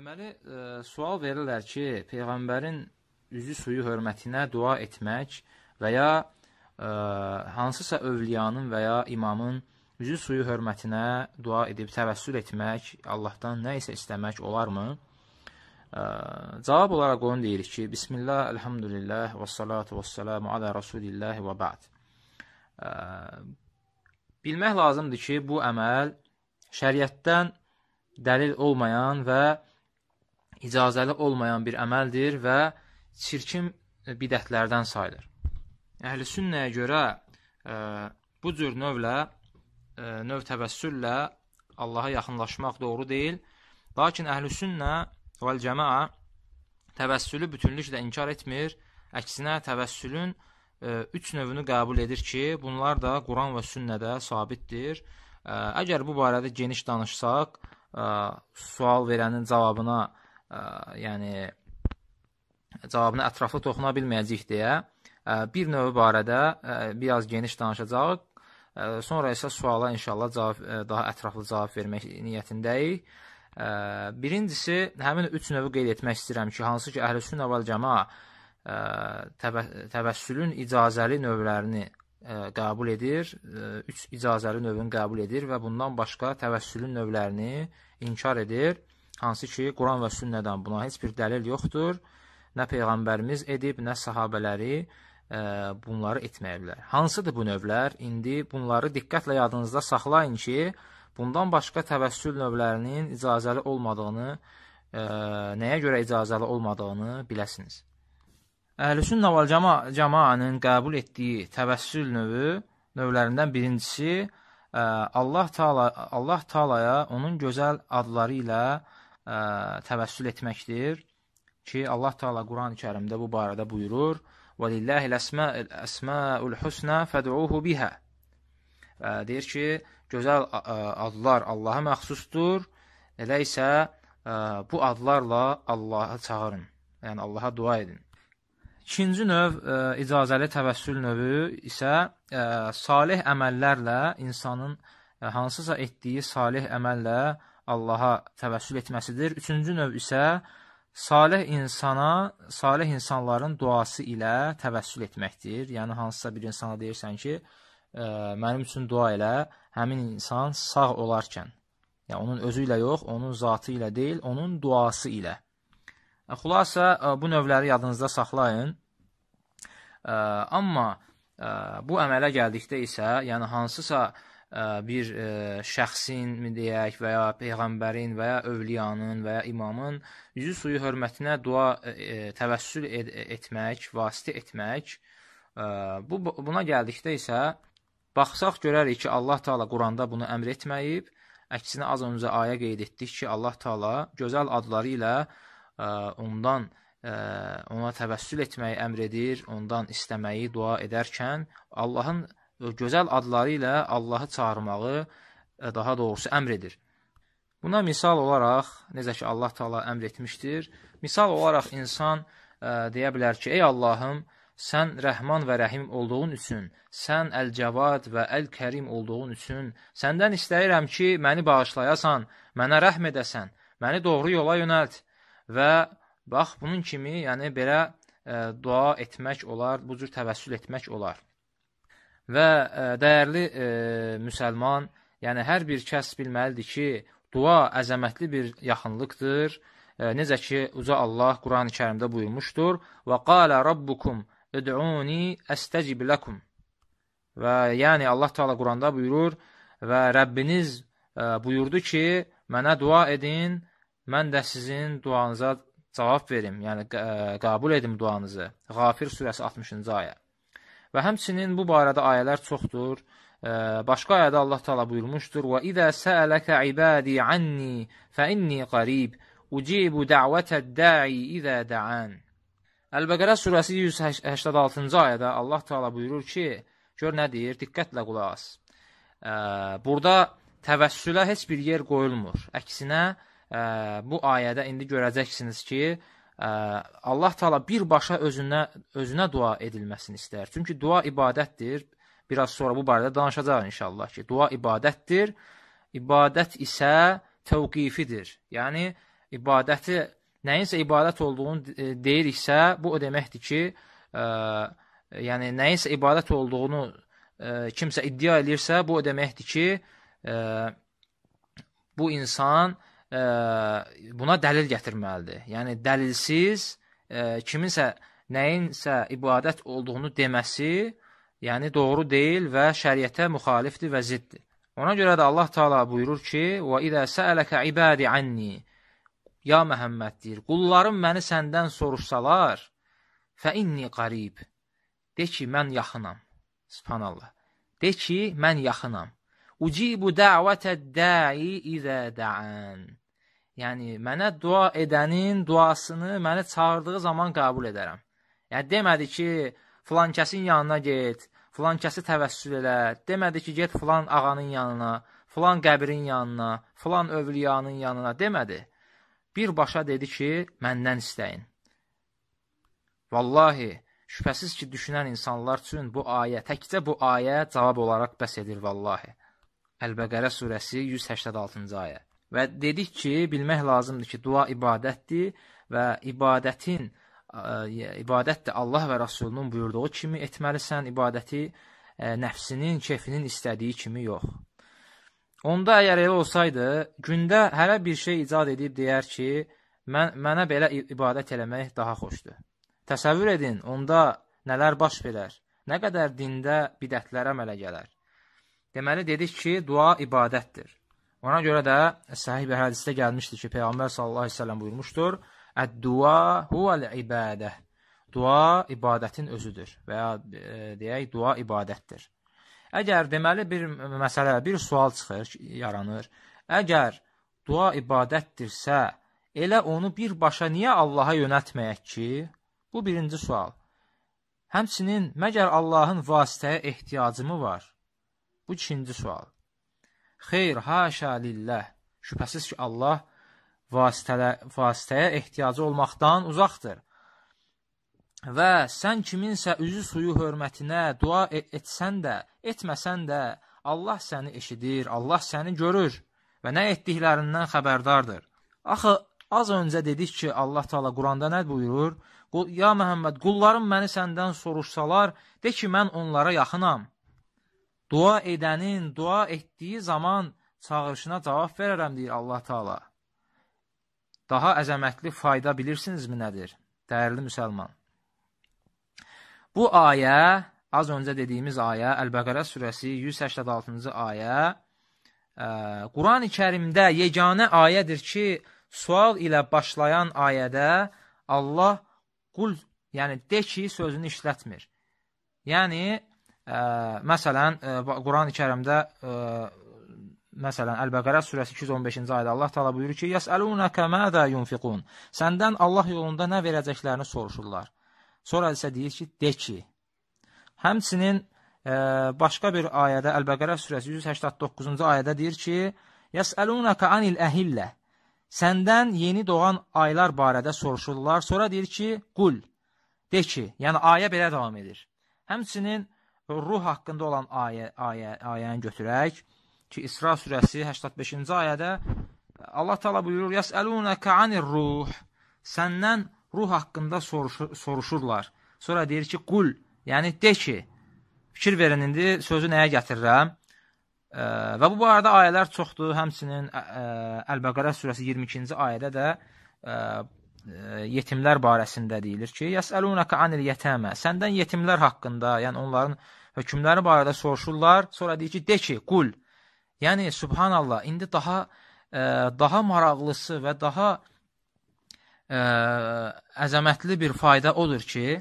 Deməli, e, sual verirlər ki, Peyğəmbərin üzü suyu hörmətinə dua etmək və ya e, hansısa övliyanın və ya imamın üzü suyu hörmətinə dua edib təvəssül etmək, Allahdan nə isə istəmək olarmı? Ə, cavab olaraq onu deyirik ki, Bismillah, elhamdülillah və salatu və salamu alə rasulillah və ba'd. Ə, bilmək lazımdır ki, bu əməl şəriətdən dəlil olmayan və icazəli olmayan bir əməldir və çirkin bidətlərdən sayılır. Əhl-i sünnəyə görə ə, bu cür növlə, ə, növ təvəssüllə Allaha yaxınlaşmaq doğru deyil. Lakin əhl-i sünnə vəl cəmaa təvəssülü bütünlüklə inkar etmir. Əksinə təvəssülün ə, üç növünü qəbul edir ki, bunlar da Quran və sünnədə sabitdir. Ə, əgər bu barədə geniş danışsaq, ə, sual verənin cavabına yəni cavabına ətraflı toxuna bilməyəcəyik deyə bir növü barədə biraz geniş danışacağıq. Sonra isə suala inşallah cavab daha ətraflı cavab vermək niyyətindəyik. Birincisi, həmin üç növü qeyd etmək istəyirəm ki, hansı ki, Əhlüsünnə vəl Cəmaa təvə, təvəssülün icazəli növlərini qəbul edir, üç icazəli növünü qəbul edir və bundan başqa təvəssülün növlərini inkar edir. Hansı ki, Quran və sünnədən buna heç bir dəlil yoxdur. Nə Peyğəmbərimiz edib, nə sahabələri ə, e, bunları etməyiblər. Hansıdır bu növlər? İndi bunları diqqətlə yadınızda saxlayın ki, bundan başqa təvəssül növlərinin icazəli olmadığını, ə, e, nəyə görə icazəli olmadığını biləsiniz. Əhlüsünnə vəl cəmaənin qəbul etdiyi təvəssül növü növlərindən birincisi e, Allah Taala Allah Taalaya onun gözəl adları ilə ə, təvəssül etməkdir ki, Allah Taala Quran-Kərimdə bu barədə buyurur: "Və lillahi'l əsmaul husna fəd'uhu biha." Və deyir ki, gözəl adlar Allaha məxsusdur. Elə isə bu adlarla Allahı çağırın. Yəni Allaha dua edin. İkinci növ ə, icazəli təvəssül növü isə ə, salih əməllərlə insanın ə, hansısa etdiyi salih əməllə Allaha təvəssül etməsidir. Üçüncü növ isə salih insana, salih insanların duası ilə təvəssül etməkdir. Yəni hansısa bir insana deyirsən ki, ə, mənim üçün dua elə, həmin insan sağ olarkən. Yəni onun özü ilə yox, onun zatı ilə deyil, onun duası ilə. Xülasə bu növləri yadınızda saxlayın. Ə, amma ə, bu əmələ gəldikdə isə, yəni hansısa bir şəxsin deyək və ya peyğəmbərin və ya övliyanın və ya imamın üzü suyu hörmətinə dua təvəssül ed etmək, vasitə etmək bu buna gəldikdə isə baxsaq görərik ki, Allah Taala Quranda bunu əmr etməyib. Əksinə az öncə ayə qeyd etdik ki, Allah Taala gözəl adları ilə ondan ona təvəssül etməyi əmr edir, ondan istəməyi dua edərkən Allahın gözəl adları ilə Allahı çağırmağı e, daha doğrusu əmr edir. Buna misal olaraq, necə ki Allah Taala əmr etmişdir, misal olaraq insan ə, e, deyə bilər ki, ey Allahım, sən Rəhman və Rəhim olduğun üçün, sən Əl-Cəvad və Əl-Kərim olduğun üçün səndən istəyirəm ki, məni bağışlayasan, mənə rəhm edəsən, məni doğru yola yönəlt və bax bunun kimi, yəni belə ə, e, dua etmək olar, bu cür təvəssül etmək olar. Və e, dəyərli e, müsəlman, yəni hər bir kəs bilməlidir ki, dua əzəmətli bir yaxınlıqdır. E, necə ki, uca Allah Quran-ı Kərimdə buyurmuşdur: "Və qala rabbukum ud'uni astecib lakum." Və yəni Allah Taala Quranda buyurur və Rəbbiniz ə, buyurdu ki, mənə dua edin, mən də sizin duanıza cavab verim, yəni ə, qəbul edim duanızı.Ğafir surəsi 60-cı ayə. Və həmçinin bu barədə ayələr çoxdur. Başqa ayədə Allah Taala buyurmuşdur: "Və izə səələkə ibadi anni fə inni qarib ucibu da'vətəd-da'i izə da'an." Əl-Bəqərə surəsi 186-cı ayədə Allah Taala buyurur ki, gör nə deyir? Diqqətlə qulaq as. Burada təvəssülə heç bir yer qoyulmur. Əksinə, bu ayədə indi görəcəksiniz ki, Allah Taala birbaşa özünə özünə dua edilməsini istər. Çünki dua ibadətdir. Biraz sonra bu barədə danışacağıq inşallah ki, dua ibadətdir. İbadət isə təvqifidir. Yəni ibadəti nəyinsə ibadət olduğunu e, deyiriksə, bu o deməkdir ki, ə, yəni nəyinsə ibadət olduğunu ə, kimsə iddia eləyirsə, bu o deməkdir ki, ə, bu insan ə, buna dəlil gətirməlidir. Yəni dəlilsiz ə, kiminsə nəyinsə ibadət olduğunu deməsi, yəni doğru deyil və şəriətə müxalifdir və ziddir. Ona görə də Allah Taala buyurur ki: "Və izə səələkə ibadi anni" Ya Məhəmməd deyir, qullarım məni səndən soruşsalar, fə inni qarib. De ki, mən yaxınam. Subhanallah. De ki, mən yaxınam. Ucibu dəvətə dəi izə dəən. Yəni, mənə dua edənin duasını məni çağırdığı zaman qəbul edərəm. Yəni, demədi ki, filan kəsin yanına get, filan kəsi təvəssül elə, demədi ki, get filan ağanın yanına, filan qəbrin yanına, filan övliyanın yanına, demədi birbaşa dedi ki, məndən istəyin. Vallahi, şübhəsiz ki, düşünən insanlar üçün bu ayə, təkcə bu ayə cavab olaraq bəs edir, vallahi. Əl-Bəqərə surəsi 186-cı ayə. Və dedik ki, bilmək lazımdır ki, dua ibadətdir və ibadətin, ə, ibadət də Allah və Rasulunun buyurduğu kimi etməlisən, ibadəti ə, nəfsinin, kefinin istədiyi kimi yox. Onda əgər elə olsaydı, gündə hərə bir şey icad edib deyər ki, mən, mənə belə ibadət eləmək daha xoşdur. Təsəvvür edin, onda nələr baş verər, nə qədər dində bidətlərə əmələ gələr. Deməli, dedik ki, dua ibadətdir. Ona görə də sahih bir hədisdə gəlmişdir ki, Peyğəmbər sallallahu əleyhi və səlləm buyurmuşdur: "Əd-dua huvel-ibadə." Dua ibadətin özüdür və ya e, deyək, dua ibadətdir. Əgər deməli bir məsələ, bir sual çıxır, yaranır. Əgər dua ibadətdirsə, elə onu birbaşa niyə Allaha yönəltməyək ki? Bu birinci sual. Həmçinin məgər Allahın vasitəyə ehtiyacımı var? Bu ikinci sual. Xeyr, haşa lillah. Şübhəsiz ki, Allah vasitələ, vasitəyə ehtiyacı olmaqdan uzaqdır. Və sən kiminsə üzü suyu hörmətinə dua e, etsən də, etməsən də, Allah səni eşidir, Allah səni görür və nə etdiklərindən xəbərdardır. Axı, az öncə dedik ki, Allah Taala Quranda nə buyurur? Ya Məhəmməd, qullarım məni səndən soruşsalar, de ki, mən onlara yaxınam. Dua edənin dua etdiyi zaman çağırışına cavab verərəm, deyir Allah Taala. Daha əzəmətli fayda bilirsinizmi nədir? Dəyərli müsəlman. Bu ayə, az öncə dediyimiz ayə, Əl-Bəqərə surəsi 186-cı ayə, Quran-ı kərimdə yeganə ayədir ki, sual ilə başlayan ayədə Allah qul, yəni de ki, sözünü işlətmir. Yəni, məsələn, Quran-ı kərimdə ə, məsələn, Əl-Bəqərə surəsi 215-ci ayədə Allah təala buyurur ki: "Yəsəlunəkə məzə yunfiqun." Səndən Allah yolunda nə verəcəklərini soruşurlar. Sonra isə deyir ki, de ki. Həmçinin e, başqa bir ayədə, Əl-Bəqərə surəsi 189-cu ayədə deyir ki, Yəsəlunəkə anil əhillə. Səndən yeni doğan aylar barədə soruşurlar. Sonra deyir ki, qul, de ki, yəni ayə belə davam edir. Həmçinin ruh haqqında olan ayə, ayə, ayəni götürək ki, İsra surəsi 85-ci ayədə Allah təala buyurur: "Yəsəlunəkə anir ruh." Səndən ruh haqqında soruşur, soruşurlar. Sonra deyir ki, qul, yəni de ki, fikir verin, indi sözü nəyə gətirirəm? Ə, və bu barədə ayələr çoxdur. Həmçinin Əl-Bəqərə surəsi 22-ci ayədə də ə, yetimlər barəsində deyilir ki, Yəsəlunəkə anil yətəmə. Səndən yetimlər haqqında, yəni onların hökmləri barədə soruşurlar. Sonra deyir ki, de ki, qul. Yəni subhanallah, indi daha ə, daha maraqlısı və daha ə, əzəmətli bir fayda odur ki,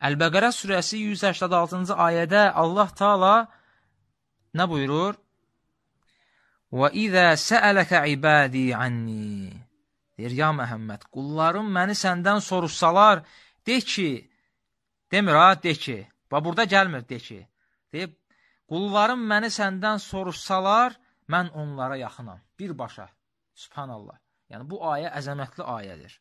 Əl-Bəqərə surəsi 186-cı ayədə Allah Taala nə buyurur? Və izə səələkə ibadi anni. Deyir, ya Məhəmməd, qullarım məni səndən soruşsalar, de ki, demir ha, de ki, və burada gəlmir, de ki, deyib, qullarım məni səndən soruşsalar, mən onlara yaxınam, birbaşa, subhanallah. Yəni bu ayə əzəmətli ayədir.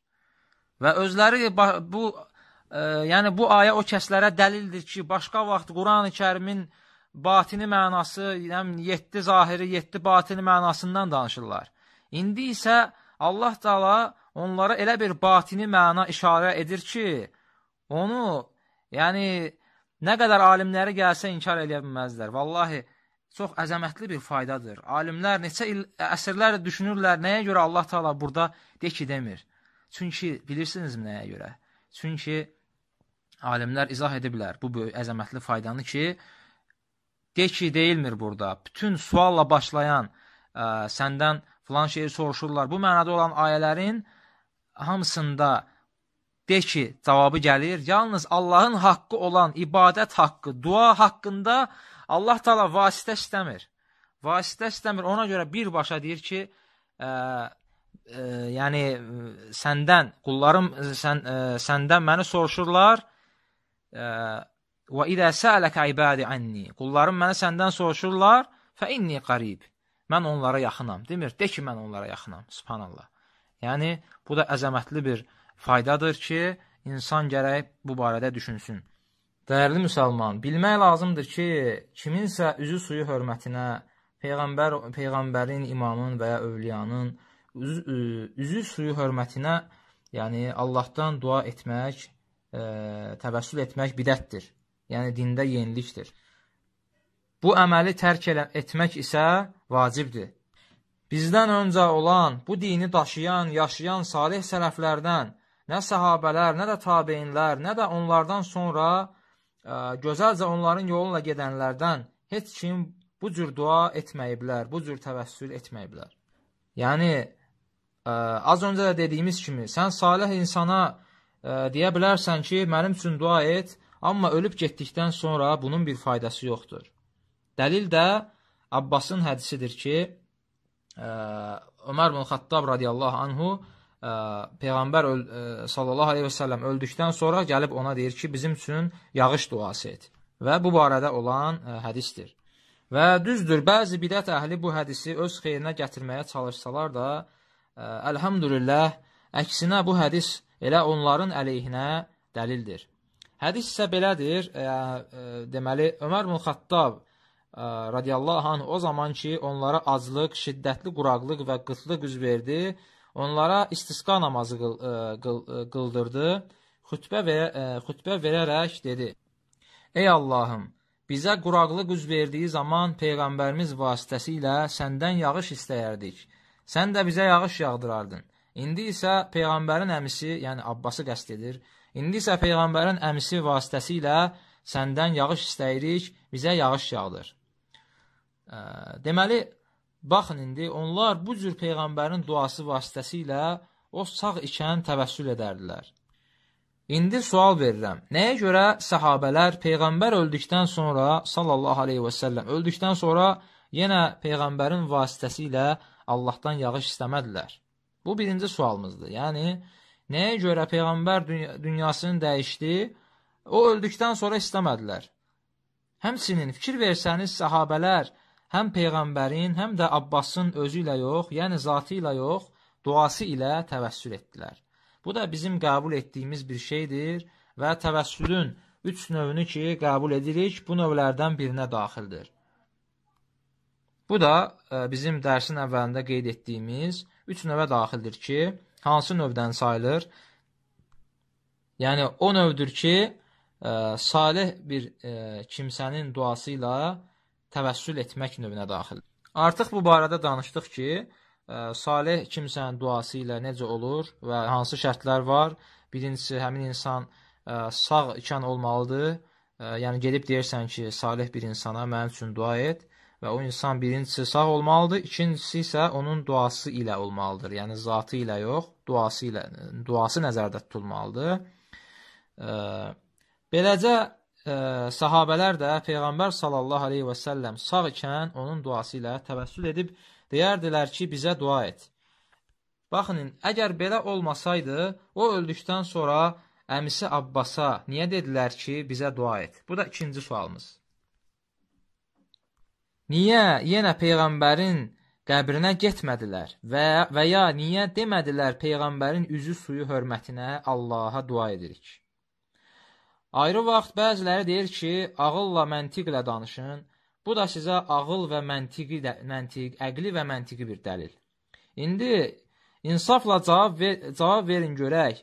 Və özləri bu e, yəni bu ayə o kəslərə dəlildir ki, başqa vaxt Qurani-Kərimin batini mənası, yəni 7 zahiri, 7 batini mənasından danışırlar. İndi isə Allah Taala onlara elə bir batini məna işarə edir ki, onu, yəni nə qədər alimləri gəlsə inkar edə bilməzlər. Vallahi çox əzəmətli bir faydadır. Alimlər neçə il, əsrlər düşünürlər, nəyə görə Allah Taala burada de ki, demir. Çünki bilirsinizmi nəyə görə? Çünki alimlər izah ediblər bu böyük əzəmətli faydanı ki, de ki, deyilmir burada. Bütün sualla başlayan ə, səndən filan şeyi soruşurlar. Bu mənada olan ayələrin hamısında de ki, cavabı gəlir. Yalnız Allahın haqqı olan ibadət haqqı, dua haqqında Allah Taala vasitə istəmir. Vasitə istəmir. Ona görə birbaşa deyir ki, ə, ə, yəni səndən qullarım sən ə, səndən məni soruşurlar. Və idə sələkə ibadi anni. Qullarım məni səndən soruşurlar, fə inni qarib. Mən onlara yaxınam. Demir, de ki, mən onlara yaxınam. Subhanallah. Yəni, bu da əzəmətli bir faydadır ki, insan gərək bu barədə düşünsün. Dəyərli müsəlman, bilmək lazımdır ki, kiminsə üzü suyu hörmətinə, Peyğəmbər, Peyğəmbərin, imamın və ya övliyanın üzü, üzü suyu hörmətinə, yəni Allahdan dua etmək, e, təvəssül etmək bidətdir. Yəni, dində yenilikdir. Bu əməli tərk etmək isə vacibdir. Bizdən öncə olan, bu dini daşıyan, yaşayan salih sələflərdən nə səhabələr, nə də tabeinlər, nə də onlardan sonra ə, gözəlcə onların yoluna gedənlərdən heç kim bu cür dua etməyiblər, bu cür təvəssül etməyiblər. Yəni, ə, az öncə də dediyimiz kimi, sən salih insana ə, deyə bilərsən ki, mənim üçün dua et, amma ölüb getdikdən sonra bunun bir faydası yoxdur. Dəlil də Abbasın hədisidir ki, ə, Ömər bin Xattab radiyallahu anhu ə, Peyğəmbər öl, ə, sallallahu aleyhi və səlləm öldükdən sonra gəlib ona deyir ki, bizim üçün yağış duası et. Və bu barədə olan ə, hədisdir. Və düzdür, bəzi bidət əhli bu hədisi öz xeyrinə gətirməyə çalışsalar da, ə, əlhamdülillah, əksinə bu hədis elə onların əleyhinə dəlildir. Hədis isə belədir, ə, ə, deməli, Ömər bin Xattab radiyallahu anh o zaman ki, onlara aclıq, şiddətli quraqlıq və qıtlıq üz verdi, onlara istisqa namazı qıl, qıl, qıldırdı, xütbə, və, xütbə verərək dedi, Ey Allahım, bizə quraqlıq üz verdiyi zaman Peyğəmbərimiz vasitəsilə səndən yağış istəyərdik. Sən də bizə yağış yağdırardın. İndi isə Peyğəmbərin əmisi, yəni Abbası qəst edir, indi isə Peyğəmbərin əmisi vasitəsilə səndən yağış istəyirik, bizə yağış yağdır. Deməli, baxın indi onlar bu cür Peyğəmbərin duası vasitəsilə o sağ ikən təvəssül edərdilər. İndi sual verirəm. Nəyə görə səhabələr Peyğəmbər öldükdən sonra, sallallahu aleyhi və səlləm, öldükdən sonra yenə Peyğəmbərin vasitəsilə Allahdan yağış istəmədilər? Bu birinci sualımızdır. Yəni, nəyə görə Peyğəmbər dünya dünyasını dəyişdi, o öldükdən sonra istəmədilər? Həmsinin fikir versəniz, səhabələr həm Peyğəmbərin, həm də Abbasın özü ilə yox, yəni zatı ilə yox, duası ilə təvəssül etdilər. Bu da bizim qəbul etdiyimiz bir şeydir və təvəssülün üç növünü ki, qəbul edirik, bu növlərdən birinə daxildir. Bu da e, bizim dərsin əvvəlində qeyd etdiyimiz üç növə daxildir ki, hansı növdən sayılır? Yəni, o növdür ki, ə, e, salih bir ə, e, kimsənin duası ilə təvəssül etmək növünə daxildir. Artıq bu barədə danışdıq ki, ə, salih kimsənin duası ilə necə olur və hansı şərtlər var. Birincisi, həmin insan ə, sağ ikən olmalıdır. Ə, yəni gedib deyirsən ki, salih bir insana mənim üçün dua et və o insan birincisi sağ olmalıdır, ikincisi isə onun duası ilə olmalıdır. Yəni zatı ilə yox, duası ilə duası nəzərdə tutulmalıdır. Beləcə ə, sahabələr də Peyğəmbər sallallahu aleyhi və səlləm sağ ikən onun duası ilə təvəssül edib deyərdilər ki, bizə dua et. Baxın, əgər belə olmasaydı, o öldükdən sonra əmisi Abbasa niyə dedilər ki, bizə dua et? Bu da ikinci sualımız. Niyə yenə Peyğəmbərin qəbrinə getmədilər və, və ya niyə demədilər Peyğəmbərin üzü suyu hörmətinə Allaha dua edirik? Ayrı vaxt bəziləri deyir ki, ağılla, məntiqlə danışın. Bu da sizə ağıl və məntiqi, məntiq, əqli və məntiqi bir dəlil. İndi İnsafla cavab, ver, cavab verin görək.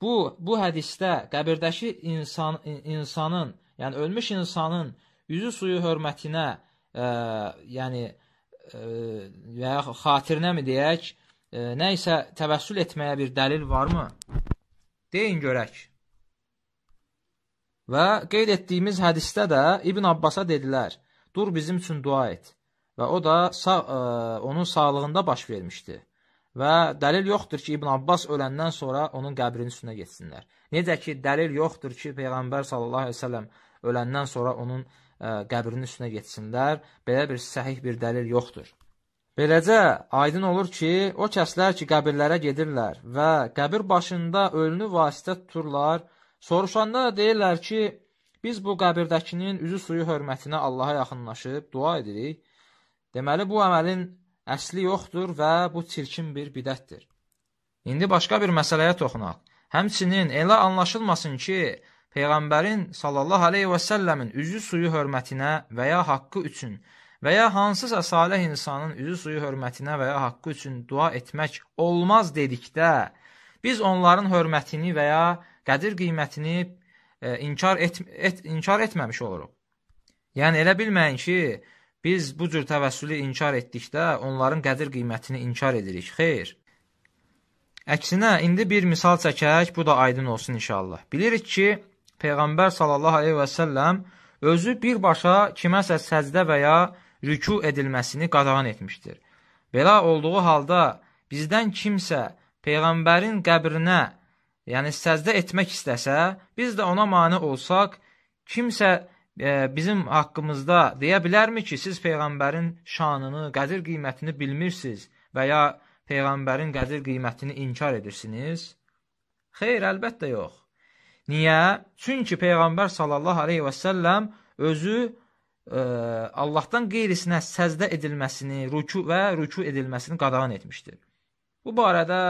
Bu, bu hədisdə qəbirdəki insan, insanın, yəni ölmüş insanın üzü suyu hörmətinə, ə, yəni ə, və ya xatirinə mi deyək, ə, nə isə təvəssül etməyə bir dəlil varmı? Deyin görək. Və qeyd etdiyimiz hədisdə də İbn Abbasa dedilər, dur bizim üçün dua et. Və o da sağ, ə, onun sağlığında baş vermişdi. Və dəlil yoxdur ki, İbn Abbas öləndən sonra onun qəbrinin üstünə getsinlər. Necə ki, dəlil yoxdur ki, Peyğəmbər sallallahu əleyhi və səlləm öləndən sonra onun ə, qəbrinin üstünə getsinlər. Belə bir səhih bir dəlil yoxdur. Beləcə, aydın olur ki, o kəslər ki, qəbirlərə gedirlər və qəbir başında ölünü vasitə tuturlar, soruşanda da deyirlər ki, biz bu qəbirdəkinin üzü suyu hörmətinə Allaha yaxınlaşıb dua edirik Deməli, bu əməlin əsli yoxdur və bu çirkin bir bidətdir. İndi başqa bir məsələyə toxunaq. Həmçinin elə anlaşılmasın ki, Peyğəmbərin sallallahu aleyhi və səlləmin üzü suyu hörmətinə və ya haqqı üçün və ya hansısa salih insanın üzü suyu hörmətinə və ya haqqı üçün dua etmək olmaz dedikdə, biz onların hörmətini və ya qədir qiymətini e, inkar, et, et, inkar etməmiş oluruq. Yəni, elə bilməyin ki, Biz bu cür təvəssülü inkar etdikdə onların qədir qiymətini inkar edirik. Xeyr. Əksinə, indi bir misal çəkək, bu da aydın olsun inşallah. Bilirik ki, Peyğəmbər sallallahu aleyhi və səlləm özü birbaşa kiməsə səcdə və ya rüku edilməsini qadağan etmişdir. Belə olduğu halda bizdən kimsə Peyğəmbərin qəbrinə, yəni səcdə etmək istəsə, biz də ona mane olsaq, kimsə e, bizim haqqımızda deyə bilərmi ki, siz Peyğəmbərin şanını, qədir qiymətini bilmirsiniz və ya Peyğəmbərin qədir qiymətini inkar edirsiniz? Xeyr, əlbəttə yox. Niyə? Çünki Peyğəmbər sallallahu aleyhi və səlləm özü ə, Allahdan qeyrisinə səzdə edilməsini, rüku və rüku edilməsini qadağan etmişdir. Bu barədə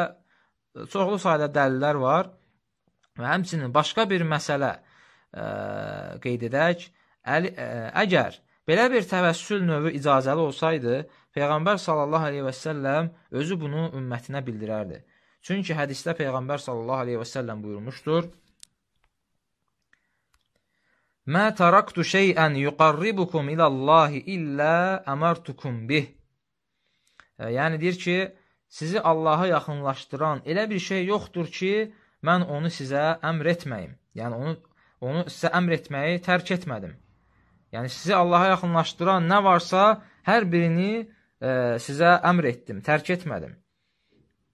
çoxlu sayda dəlillər var və həmçinin başqa bir məsələ ə, qeyd edək. Əli, ə, əgər belə bir təvəssül növü icazəli olsaydı, Peyğəmbər sallallahu aleyhi və səlləm özü bunu ümmətinə bildirərdi. Çünki hədisdə Peyğəmbər sallallahu aleyhi və səlləm buyurmuşdur, Mə taraktu şeyən yuqarribukum ilallahi illə əmərtukum bih. Yəni, deyir ki, sizi Allaha yaxınlaşdıran elə bir şey yoxdur ki, mən onu sizə əmr etməyim. Yəni, onu, onu sizə əmr etməyi tərk etmədim. Yəni sizi Allaha yaxınlaşdıran nə varsa, hər birini e, sizə əmr etdim, tərk etmədim.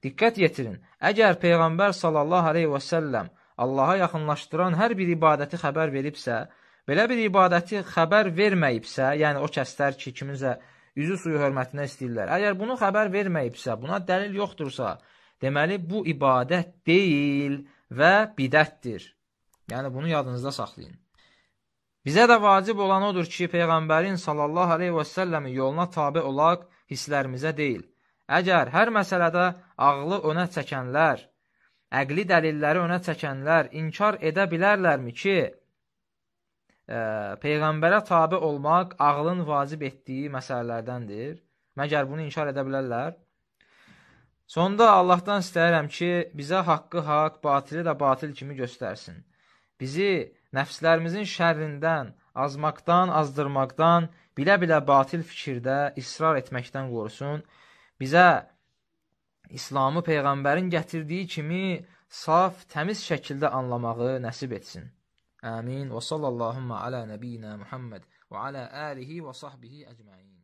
Diqqət yetirin. Əgər Peyğəmbər sallallahu aleyhi və səlləm Allaha yaxınlaşdıran hər bir ibadəti xəbər veribsə, belə bir ibadəti xəbər verməyibsə, yəni o kəslər ki, kiminsə üzü suyu hörmətinə istəyirlər. Əgər bunu xəbər verməyibsə, buna dəlil yoxdursa, deməli bu ibadət deyil və bidətdir. Yəni bunu yadınızda saxlayın. Bizə də vacib olan odur ki, Peyğəmbərin sallallahu aleyhi və səlləmin yoluna tabi olaq hisslərimizə deyil. Əgər hər məsələdə ağlı önə çəkənlər, əqli dəlilləri önə çəkənlər inkar edə bilərlərmi ki, Peyğəmbərə tabi olmaq ağlın vacib etdiyi məsələlərdəndir? Məgər bunu inkar edə bilərlər? Sonda Allahdan istəyirəm ki, bizə haqqı haqq, batili də batil kimi göstərsin. Bizi nəfslərimizin şərrindən, azmaqdan, azdırmaqdan, bilə-bilə batil fikirdə israr etməkdən qorusun. Bizə İslamı Peyğəmbərin gətirdiyi kimi saf, təmiz şəkildə anlamağı nəsib etsin. Amin. Və sallallahu alə nəbiyyina Muhammed və alə alihi və sahbihi əcməin.